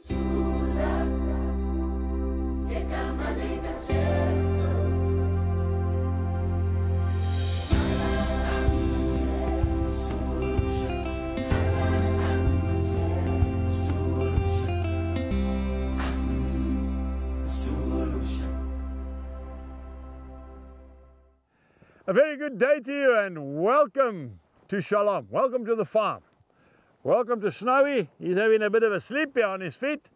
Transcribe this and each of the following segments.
A very good day to you and welcome to Shalom. Welcome to the farm. Welcome to Snowy. He's having a bit of a sleep here on his feet.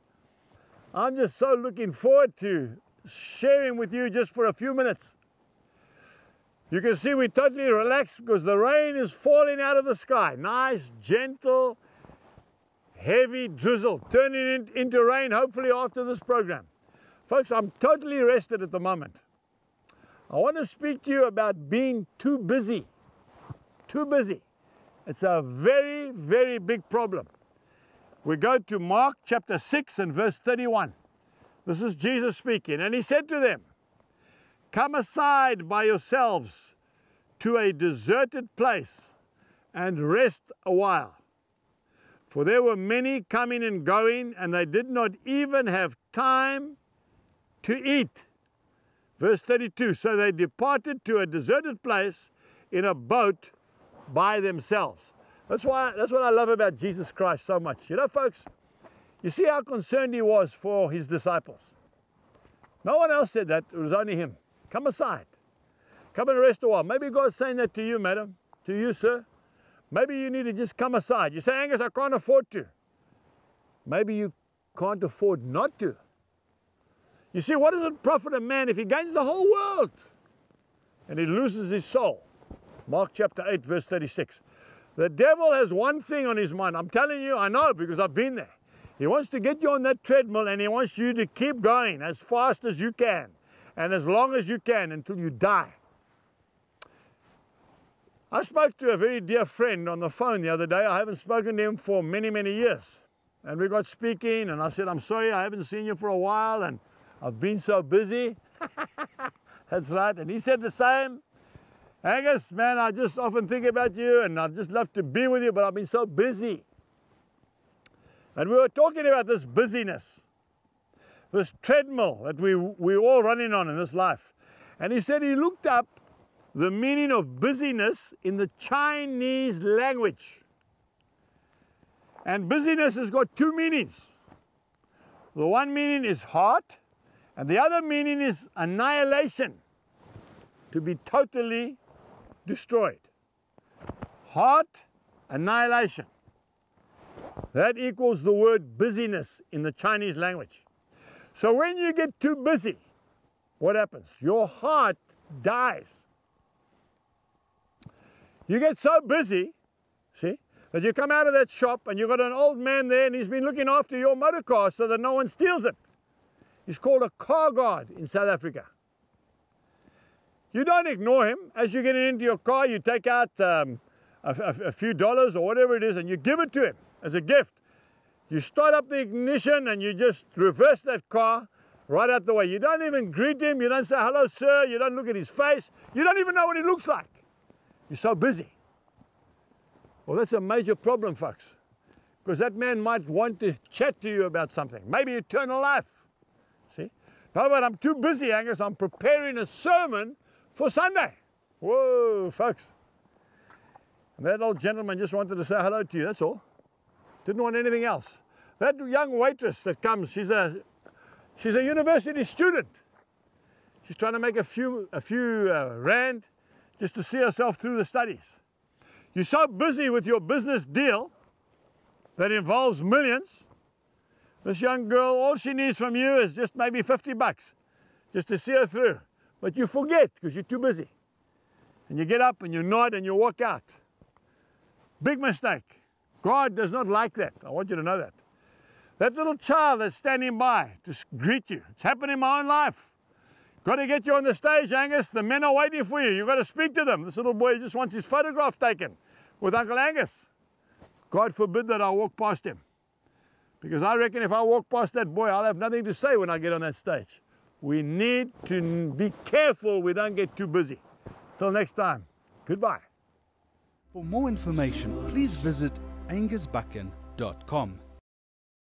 I'm just so looking forward to sharing with you just for a few minutes. You can see we're totally relaxed because the rain is falling out of the sky. Nice, gentle, heavy drizzle, turning into rain hopefully after this program. Folks, I'm totally rested at the moment. I want to speak to you about being too busy. Too busy. It's a very, very big problem. We go to Mark chapter 6 and verse 31. This is Jesus speaking. And he said to them, Come aside by yourselves to a deserted place and rest a while. For there were many coming and going, and they did not even have time to eat. Verse 32 So they departed to a deserted place in a boat by themselves. That's why that's what I love about Jesus Christ so much. You know, folks, you see how concerned he was for his disciples. No one else said that, it was only him. Come aside. Come and rest a while. Maybe God's saying that to you, madam, to you, sir. Maybe you need to just come aside. You say, Angus, I can't afford to. Maybe you can't afford not to. You see, what does it profit a man if he gains the whole world and he loses his soul? Mark chapter 8, verse 36. The devil has one thing on his mind. I'm telling you, I know because I've been there. He wants to get you on that treadmill and he wants you to keep going as fast as you can and as long as you can until you die. I spoke to a very dear friend on the phone the other day. I haven't spoken to him for many, many years. And we got speaking and I said, I'm sorry, I haven't seen you for a while. And I've been so busy. That's right. And he said the same. Angus, man, I just often think about you and I'd just love to be with you, but I've been so busy. And we were talking about this busyness, this treadmill that we, we're all running on in this life. And he said he looked up the meaning of busyness in the Chinese language. And busyness has got two meanings. The one meaning is hard, and the other meaning is annihilation, to be totally destroyed. Heart, annihilation. That equals the word busyness in the Chinese language. So when you get too busy, what happens? Your heart dies. You get so busy, see, that you come out of that shop and you've got an old man there and he's been looking after your motor car so that no one steals it. He's called a car guard in South Africa. You don't ignore him. As you're getting into your car, you take out um, a, a, a few dollars or whatever it is and you give it to him as a gift. You start up the ignition and you just reverse that car right out the way. You don't even greet him. You don't say, hello, sir. You don't look at his face. You don't even know what he looks like. You're so busy. Well, that's a major problem, folks. Because that man might want to chat to you about something. Maybe eternal life. See? No, but I'm too busy, Angus. I'm preparing a sermon for Sunday. Whoa, folks. And that old gentleman just wanted to say hello to you, that's all. Didn't want anything else. That young waitress that comes, she's a, she's a university student. She's trying to make a few, a few uh, rand just to see herself through the studies. You're so busy with your business deal that involves millions this young girl, all she needs from you is just maybe 50 bucks just to see her through. But you forget because you're too busy. And you get up and you nod and you walk out. Big mistake. God does not like that. I want you to know that. That little child that's standing by to greet you. It's happened in my own life. Got to get you on the stage, Angus. The men are waiting for you. You've got to speak to them. This little boy just wants his photograph taken with Uncle Angus. God forbid that I walk past him. Because I reckon if I walk past that boy, I'll have nothing to say when I get on that stage. We need to be careful we don't get too busy. Till next time, goodbye. For more information, please visit angusbuchan.com.